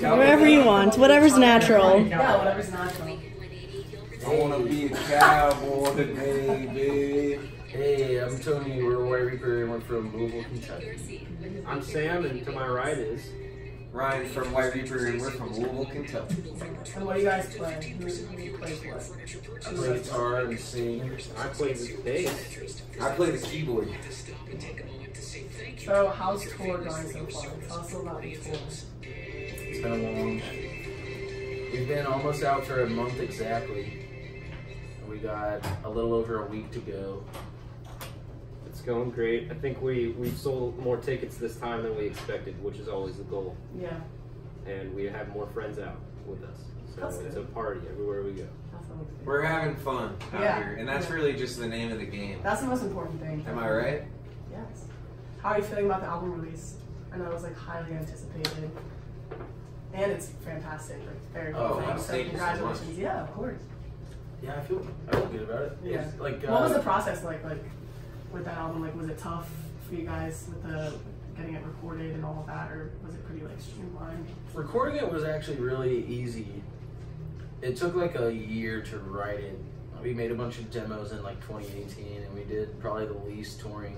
Wherever you want, whatever's natural. Yeah, whatever's natural. I wanna be a cowboy, baby. Hey, I'm Tony. We're a White Reaper and we're from Louisville, Kentucky. I'm Sam, and to my right is. Ryan from White Reaper, and we're from Louisville, Kentucky. And what do you guys play? Who, who plays what? I play guitar and sing. I play the bass. I play the keyboard. So, how's tour going so far? Tell us about the tour. It's been a long. We've been almost out for a month exactly. And we got a little over a week to go. It's going great. I think we we sold more tickets this time than we expected, which is always the goal. Yeah, And we have more friends out with us, so That's it's good. a party everywhere we go. that's. We're having fun out Yeah. here, and that's Yeah. really just the name of the game. That's the most important thing. Am I right? Yes. How are you feeling about the album release? I know it was like highly anticipated. And it's fantastic. Like, very Oh, good wow. thing. So Thank you so much. congratulations. yeah, of course. Yeah, I feel I feel good about it. Yeah. It's like what was uh, the process like like with that album? Like was it tough for you guys with the getting it recorded and all of that or was it pretty like streamlined? recording it was actually really easy. It took like a year to write it. We made a bunch of demos in like 2018, and we did probably the least touring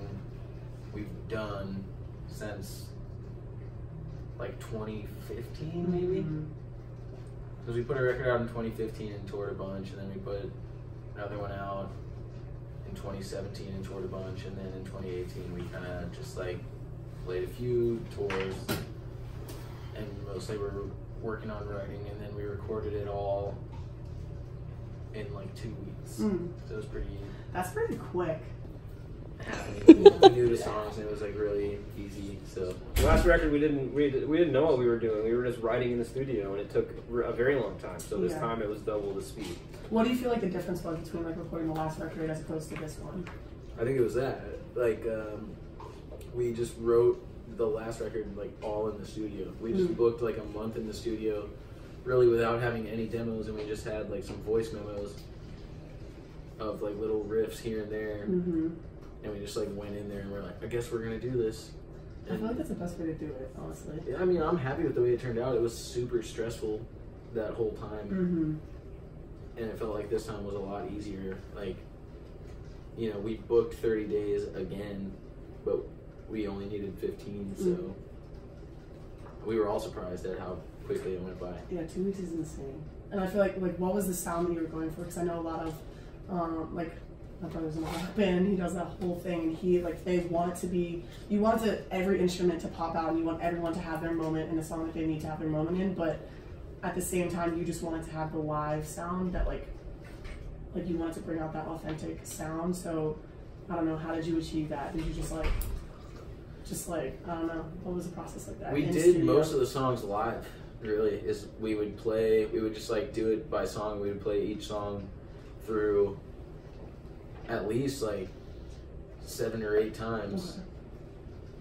we've done since like 2015, maybe. Mhm. Because we put a record out in 2015 and toured a bunch, and then we put another one out 2017 and toured a bunch, and then in 2018 we kind of just like played a few tours, and mostly we're working on writing, and then we recorded it all in like two weeks. Mm. So it was pretty That's pretty quick. Happening. we knew the songs, and it was like really easy. So The last record we didn't we, we didn't know what we were doing. We were just writing in the studio, and it took a very long time. So this Yeah. time it was double the speed. What do you feel like the difference was between like recording the last record as opposed to this one? I think it was that. Like, um, we just wrote the last record like all in the studio. We just Mm. booked like a month in the studio, really without having any demos, and we just had like some voice memos of like little riffs here and there, Mm-hmm. And we just like went in there and we're like, I guess we're gonna do this. I feel like that's the best way to do it, honestly. Yeah, I mean, I'm happy with the way it turned out. It was super stressful that whole time, Mm-hmm. and it felt like this time was a lot easier. Like, you know, we booked 30 days again, but we only needed 15, so Mm. we were all surprised at how quickly it went by. Yeah, two weeks is insane. And I feel like like what was the sound that you were going for? Because I know a lot of um, like my brother's in a rock band. He does that whole thing, and he like they want it to be. You want to every instrument to pop out, and you want everyone to have their moment in the song that they need to have their moment in. But at the same time, you just wanted to have the live sound that like like you wanted to bring out that authentic sound. So I don't know. How did you achieve that? Did you just like just like I don't know. What was the process like that? We in did studio? most of the songs live, really. Is we would play, we would just like do it by song. We would play each song through at least like seven or eight times,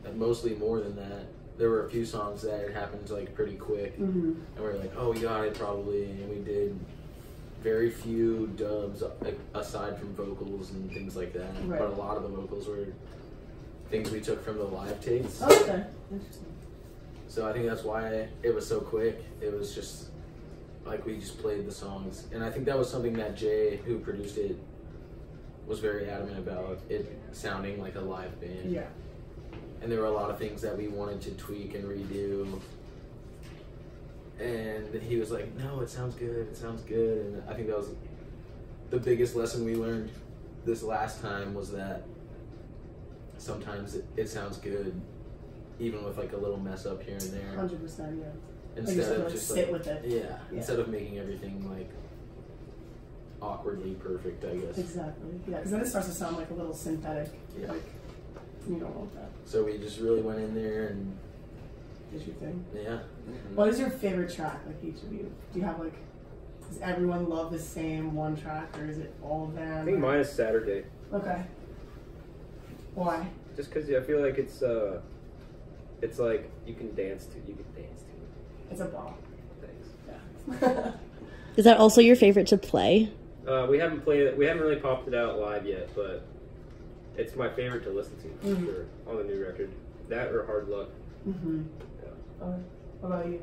and mostly more than that. There were a few songs that it happened like pretty quick. Mhm. and we are like, "Oh, we got it probably," and we did very few dubs like, aside from vocals and things like that. Right. But a lot of the vocals were things we took from the live takes. Oh, okay. Interesting. So I think that's why it was so quick. It was just like we just played the songs, and I think that was something that Jay, who produced it, was very adamant about it sounding like a live band. Yeah. and there were a lot of things that we wanted to tweak and redo. And he was like, "No, it sounds good. It sounds good." And I think that was the biggest lesson we learned this last time was that sometimes it, it sounds good, even with like a little mess up here and there. Hundred percent, yeah. Instead just of just sit like with it. yeah, Yeah. instead of making everything like awkwardly perfect, I guess. Exactly. Yeah, because then it starts to sound like a little synthetic. Yeah. Like you don't want that. So we just really went in there and did your thing. yeah. What is your favorite track? Like each of you. Do you have like? Does everyone love the same one track, or is it all of them? I think mine is Saturday, Okay. Why? just because I feel like it's uh, it's like you can dance to. You can dance to it. It's a bop. Thanks. Yeah. Is that also your favorite to play? Uh, we haven't played it. We haven't really popped it out live yet, but it's my favorite to listen to for Mhm. sure on the new record. That or Hard Luck. Mm-hmm. Yeah. Uh, what about you?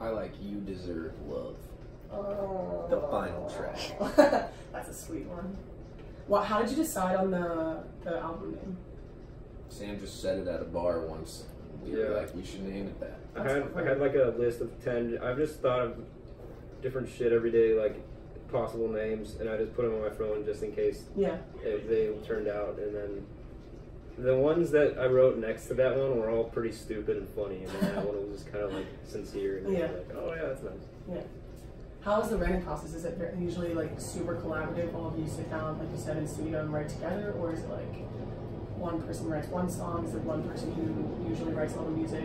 I like You Deserve Love. Oh. The final track. That's a sweet one. Well, how did you decide on the the album name? Sam just said it at a bar once. We were like, we should name it that. I had I had like a list of ten. I've just thought of different shit every day, like possible names, and I just put them on my phone just in case Yeah. if they turned out. And then the ones that I wrote next to that one were all pretty stupid and funny, and then that one was just kind of like sincere and Yeah. like, oh yeah, that's nice. Yeah. How is the writing process? Is it usually like super collaborative? All of you sit down, like you said, in studio and write together, or is it like one person writes one song? Is it one person who usually writes all the music?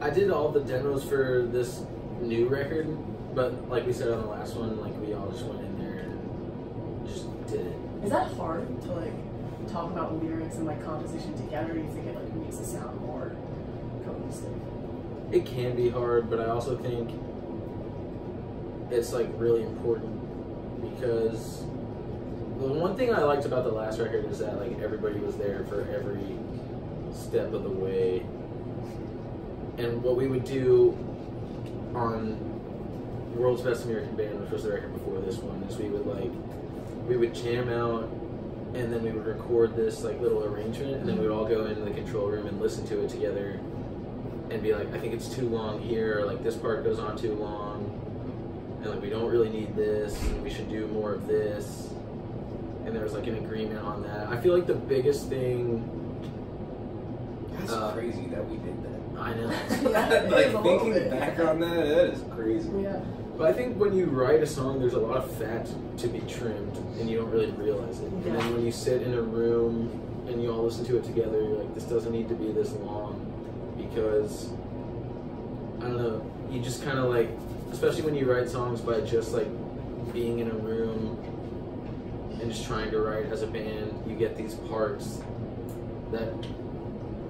I did all the demos for this new record, but like we said on the last one, like we all just went in there and just did it. Is that hard to like talk about lyrics and like composition together? Do you think it like makes it sound more cohesive? It can be hard, but I also think it's like really important because the one thing I liked about the last record is that like everybody was there for every step of the way. And what we would do on World's Best American Band, which was the record before this one, is we would like we would jam out and then we would record this like little arrangement and then we would all go into the control room and listen to it together and be like, I think it's too long here, or like this part goes on too long, and like we don't really need this, we should do more of this. And there was like an agreement on that. I feel like the biggest thing That's Uh, crazy that we did that. I know, Yeah, it is like thinking bit. back on that, that is crazy. Yeah. But I think when you write a song, there's a lot of fat to be trimmed, and you don't really realize it. And then when you sit in a room and you all listen to it together, you're like, this doesn't need to be this long, because I don't know, you just kind of like, especially when you write songs by just like being in a room and just trying to write as a band, you get these parts that,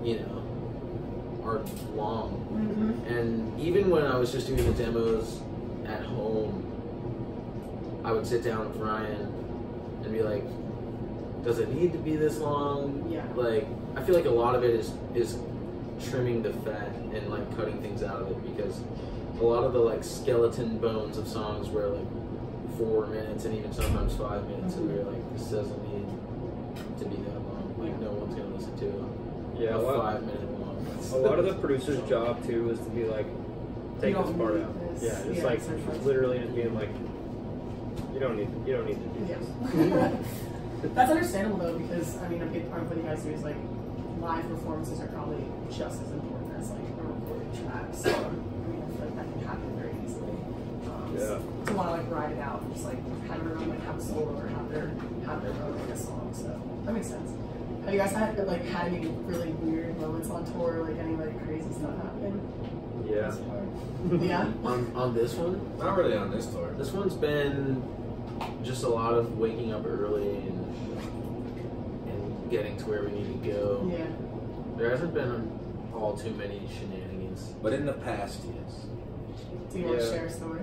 you know, are long. Mm-hmm. And even when I was just doing the demos at home, I would sit down with Ryan and be like, does it need to be this long? Yeah. Like, I feel like a lot of it is is trimming the fat and like cutting things out of it because a lot of the like skeleton bones of songs were like four minutes and even sometimes five minutes, and we were like, this doesn't need to be that long. Like, no one's gonna listen to it. Yeah, a a five minute long. a lot of the producer's job too is to be like, take this part out. Yeah, just Yeah, like essentially. literally just being like, you don't need, you don't need to do this. That's understandable though, because I mean, a big part of what you guys do is like live performances are probably just as important as like a recorded track. So I mean, I feel like that can happen very easily. Um, Yeah. To want to like ride it out, just like have everyone like have a solo or have their have their own like a song. So that makes sense. Have you guys had like had any really weird moments on tour? Like any like crazy stuff happen? Yeah. Yeah. on on this one, Not really on this tour. this one's been just a lot of waking up early and and getting to where we need to go. Yeah. There hasn't been all too many shenanigans. But in the past, yes. Do you want to share a story?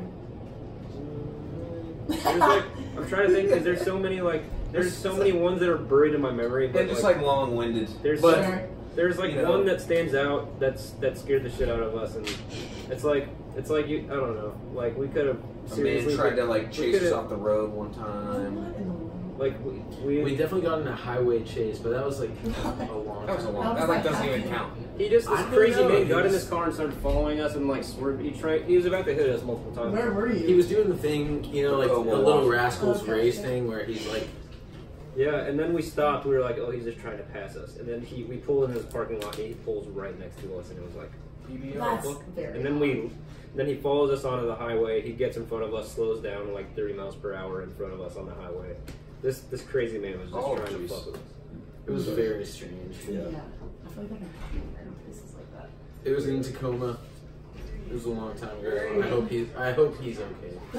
Mm, there's like, I'm trying to think because there's so many like, there's so many ones that are buried in my memory. But They're just like, long-winded. There's but Sure. There's like You know. one that stands out that's that scared the shit out of us, and it's like it's like you I don't know like we could have a man tried to like chase us off the road one time. What in the world? like we we, We definitely got in a highway chase, but that was like a long. That was a long. That does like that doesn't even count. he just this crazy know, man he got in his car and started following us and like swerved. He tried he was about to hit us multiple times. Where were you? He was doing the thing, you know, like Oh, the well, little well. rascals Okay. race thing, where he's like, Yeah, and then we stopped. We were like, oh, he's just trying to pass us. And then he we pulled into his parking lot. and He pulls right next to us, and it was like That's very. And then we, then he follows us onto the highway. He gets in front of us, slows down like 30 miles per hour in front of us on the highway. This this crazy man was just Oh, trying jeez. to fuck with us. it was very strange. Yeah. I feel like that can happen in random places like that. It was in Tacoma. It was a long time ago. I hope he's. I hope he's okay.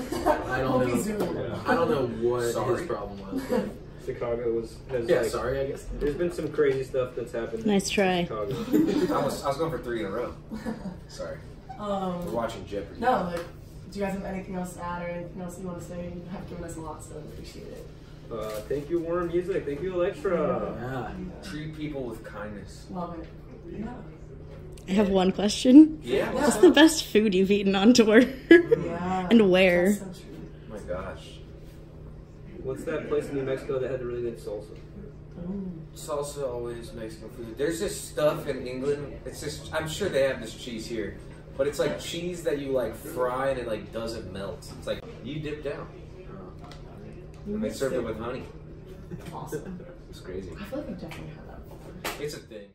I don't Hope know. doing well. I don't know what Sorry. his problem was. but- Chicago was has Yeah, like, sorry. I guess. There's been some crazy stuff that's happened. Nice try. Chicago. I was I was going for three in a row. Sorry. We're Um, watching Jeopardy. no, like, do you guys have anything else to add or anything else you want to say? You have given us a lot, so I appreciate it. Uh, thank you, Warner Music. Thank you, Elektra. Yeah. Treat people with kindness. Love it. Yeah. I have one question. Yeah. What's the best food you've eaten on tour? Yeah. and where? That's so true. Oh my gosh. What's that place in New Mexico that had the really good salsa? Salsa always Mexican food. There's this stuff in England. It's just I'm sure they have this cheese here, but it's like cheese that you like fry and it like doesn't melt. It's like you dip down, and they serve it with honey. Awesome. It's crazy. I feel like I've definitely had that before. It's a thing.